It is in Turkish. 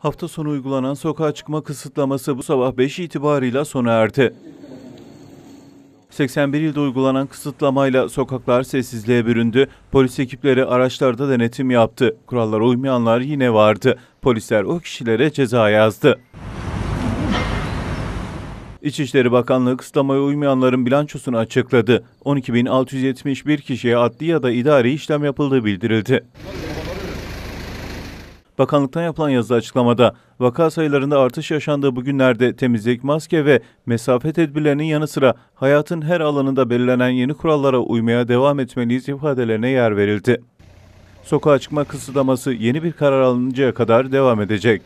Hafta sonu uygulanan sokağa çıkma kısıtlaması bu sabah 5 itibarıyla sona erdi. 81 ilde uygulanan kısıtlamayla sokaklar sessizliğe büründü. Polis ekipleri araçlarda denetim yaptı. Kurallara uymayanlar yine vardı. Polisler o kişilere ceza yazdı. İçişleri Bakanlığı kısıtlamaya uymayanların bilançosunu açıkladı. 12.671 kişiye adli ya da idari işlem yapıldığı bildirildi. Bakanlıktan yapılan yazılı açıklamada vaka sayılarında artış yaşandığı bu günlerde temizlik, maske ve mesafe tedbirlerinin yanı sıra hayatın her alanında belirlenen yeni kurallara uymaya devam etmeliyiz ifadelerine yer verildi. Sokağa çıkma kısıtlaması yeni bir karar alınıncaya kadar devam edecek.